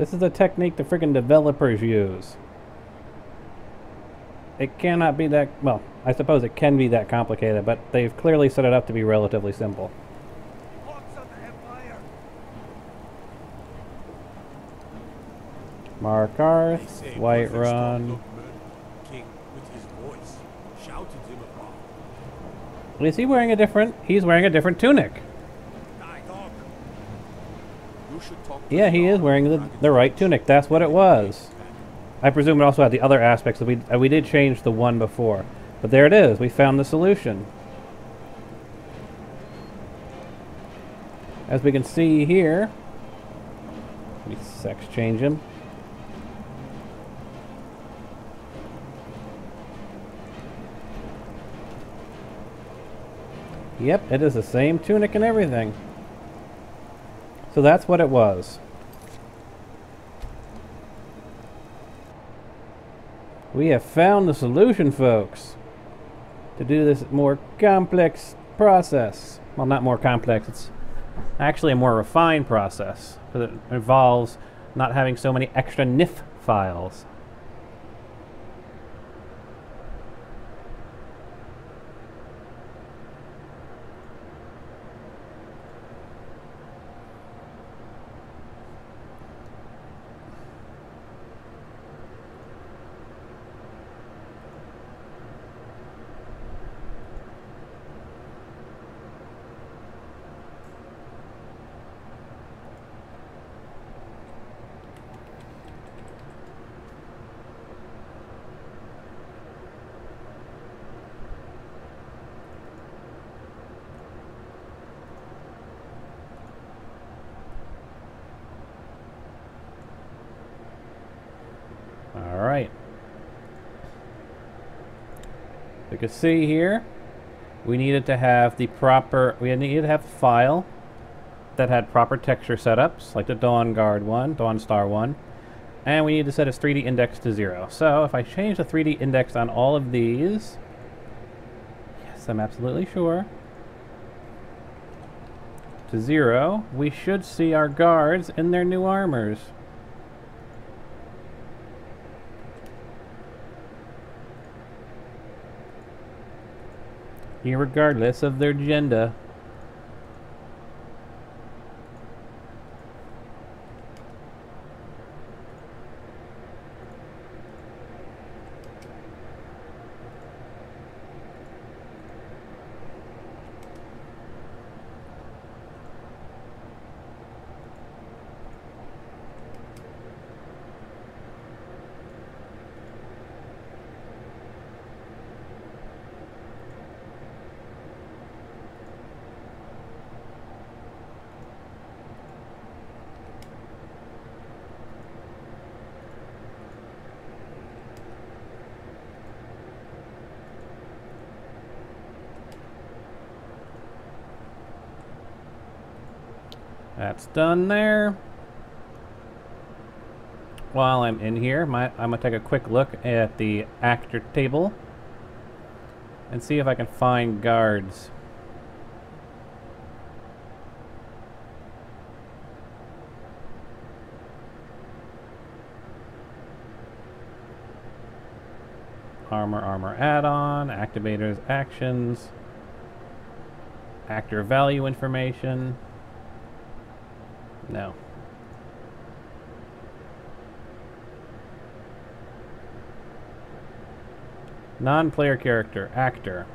This is a technique the friggin' developers use. It cannot be that, well, I suppose it can be that complicated, but they've clearly set it up to be relatively simple. Markarth, Whiterun. Is he wearing a different? He's wearing a different tunic. Yeah, he is wearing the, the right tunic. That's what it was. I presume it also had the other aspects that we uh, we did change the one before, but there it is. We found the solution. As we can see here, let me sex change him. Yep, it is the same tunic and everything. So that's what it was. We have found the solution, folks, to do this more complex process. Well, not more complex, it's actually a more refined process because it involves not having so many extra NIF files. You can see here, we needed to have the proper, we needed to have a file that had proper texture setups, like the Dawnguard one, Dawnstar one, and we need to set its 3D index to zero. So if I change the 3D index on all of these, yes, I'm absolutely sure, to zero, we should see our guards in their new armors. Regardless of their gender. That's done there. While I'm in here, my, I'm going to take a quick look at the actor table and see if I can find guards. Armor, armor add-on, activators, actions, actor value information. No. Non-player character, actor.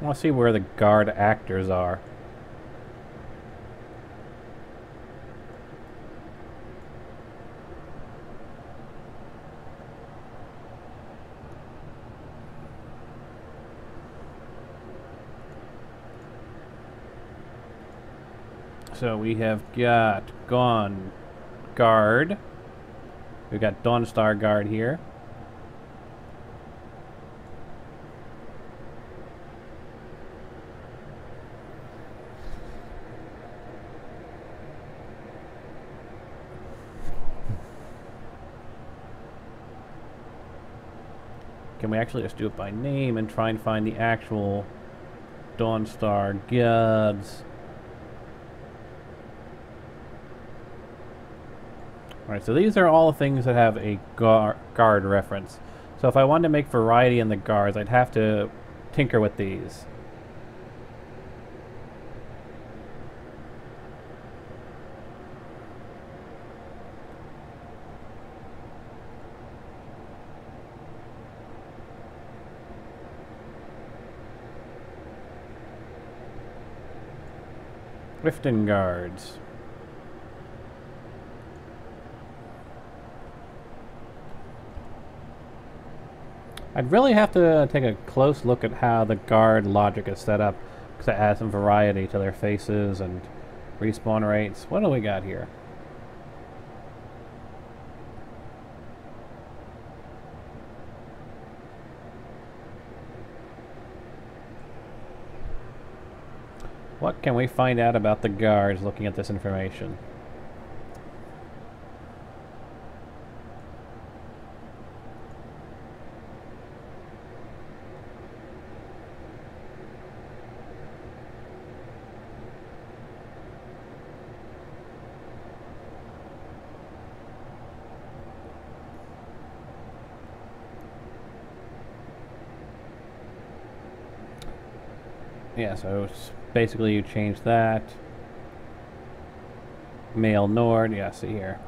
I want to see where the guard actors are. So we have got Gone Guard. We've got Dawnstar Guard here. Can we actually just do it by name and try and find the actual Dawnstar Guards? Alright, so these are all the things that have a gar guard reference. So if I wanted to make variety in the guards, I'd have to tinker with these. Riften guards. I'd really have to take a close look at how the guard logic is set up it adds some variety to their faces and respawn rates. What do we got here? What can we find out about the guards looking at this information? Yeah, so basically you change that. Male Nord, yeah, see here.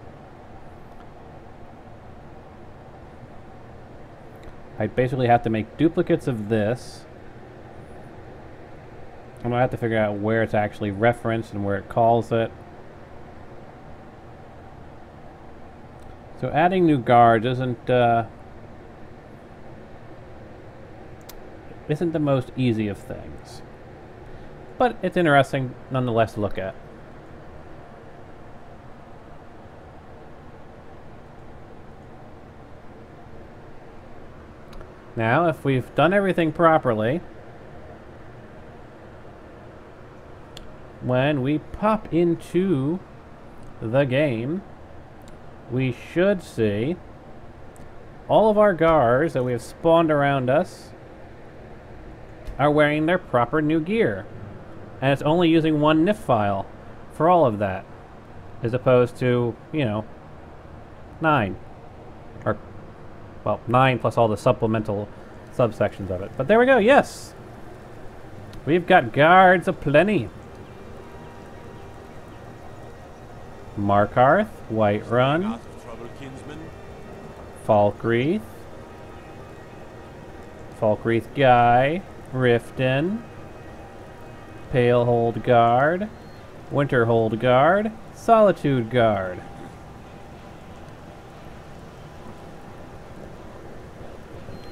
I basically have to make duplicates of this. I'm gonna have to figure out where it's actually referenced and where it calls it. So adding new guards isn't uh, isn't the most easy of things but it's interesting nonetheless to look at. Now, if we've done everything properly, when we pop into the game, we should see all of our guards that we have spawned around us are wearing their proper new gear. And it's only using one NIF file for all of that. As opposed to, you know, 9. Or, well, 9 plus all the supplemental subsections of it. But there we go, yes! We've got guards aplenty. Markarth, Whiterun, Falkreath, Falkreath Guy, Riften, Palehold Guard, Winterhold Guard, Solitude Guard.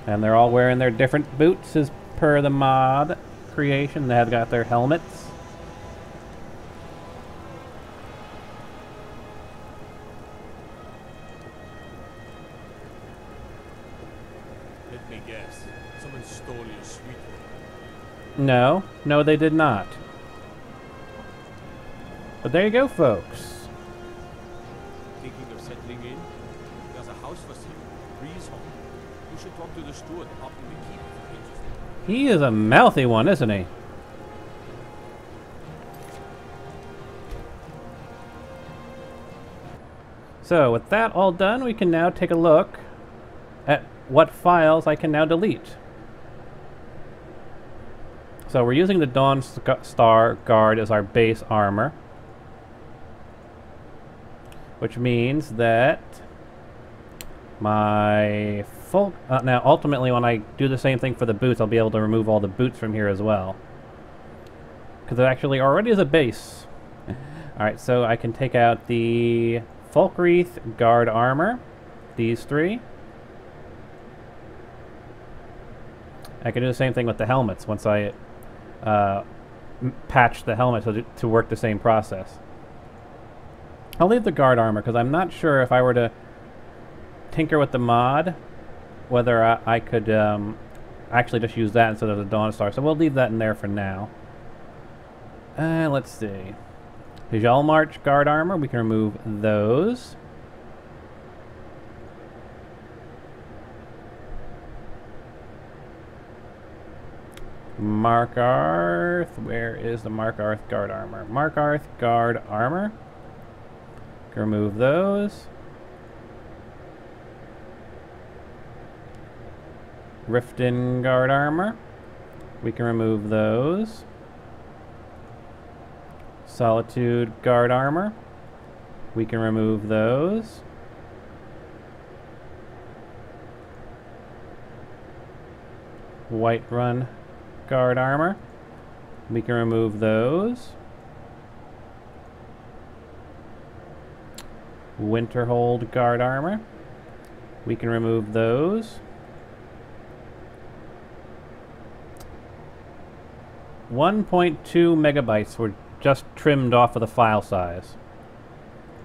And they're all wearing their different boots as per the mod creation. They've got their helmets. No, no, they did not. But there you go, folks. Thinking of settling in? There's a house for sale. Breezehome. You should talk to the steward in the keep if. He is a mouthy one, isn't he? So, with that all done, we can now take a look at what files I can now delete. So we're using the Dawnstar Guard as our base armor. Which means that my full... Uh, now, ultimately, when I do the same thing for the boots, I'll be able to remove all the boots from here as well. Because it actually already is a base. Alright, so I can take out the Falkreath Guard Armor. These three. I can do the same thing with the helmets once I uh, patch the helmet to, to work the same process. I'll leave the guard armor because I'm not sure if I were to tinker with the mod whether I, I could um, actually just use that instead of the Dawnstar. So we'll leave that in there for now. Uh, let's see. Hjaalmarch guard armor, we can remove those. Markarth. Where is the Markarth guard armor? Markarth guard armor. Remove those. Riften guard armor. We can remove those. Solitude guard armor. We can remove those. Whiterun guard armor. We can remove those. Winterhold guard armor. We can remove those. One point two megabytes were just trimmed off of the file size.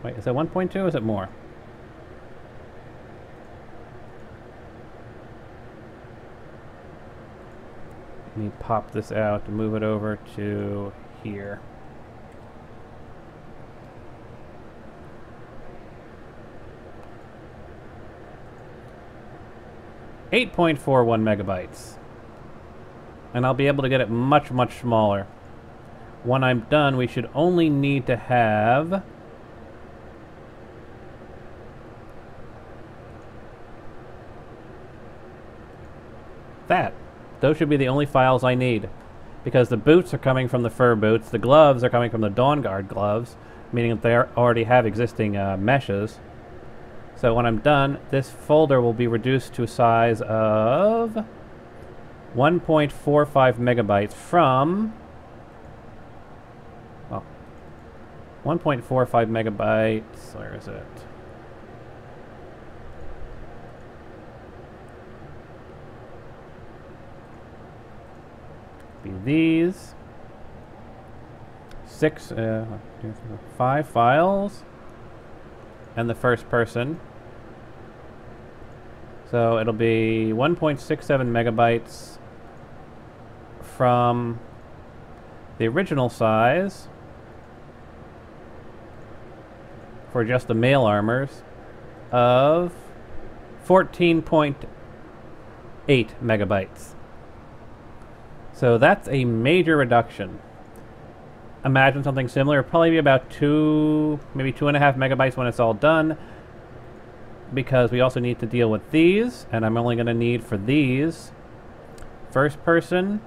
Wait, is that 1.2 or is it more? Me pop this out and move it over to here. Eight point four one megabytes. And I'll be able to get it much, much smaller. When I'm done, we should only need to have that. Those should be the only files I need. Because the boots are coming from the fur boots, the gloves are coming from the Dawnguard gloves, meaning that they already have existing uh, meshes. So when I'm done, this folder will be reduced to a size of 1.45 megabytes from well 1.45 megabytes where is it be these six, uh, five files, and the first person. So it'll be 1.67 megabytes from the original size for just the male armors of 14.8 megabytes. So that's a major reduction. Imagine something similar, probably be about two, maybe two and a half megabytes when it's all done. Because we also need to deal with these, and I'm only going to need for these first person.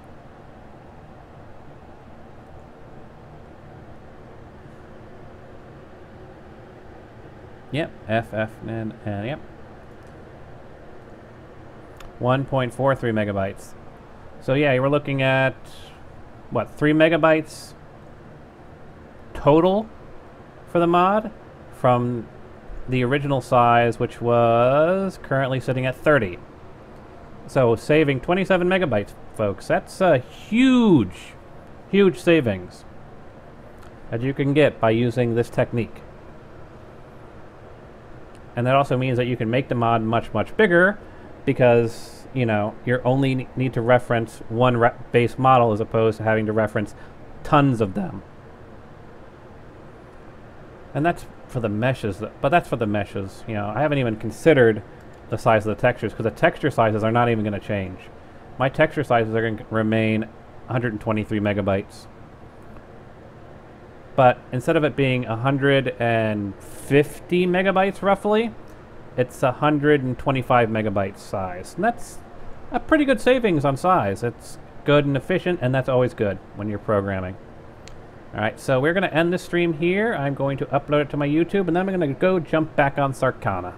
Yep, F, F, and, and yep. 1.43 megabytes. So yeah, we're looking at what three megabytes total for the mod from the original size, which was currently sitting at 30. So saving 27 megabytes, folks. That's a huge, huge savings that you can get by using this technique. And that also means that you can make the mod much, much bigger because you know, you only need to reference one re base model as opposed to having to reference tons of them. And that's for the meshes, but that's for the meshes. You know, I haven't even considered the size of the textures because the texture sizes are not even going to change. My texture sizes are going to remain 123 megabytes. But instead of it being 150 megabytes roughly, it's 125 megabytes size. And that's a pretty good savings on size. It's good and efficient, and that's always good when you're programming. Alright, so we're going to end the stream here. I'm going to upload it to my YouTube, and then I'm going to go jump back on Sarcana.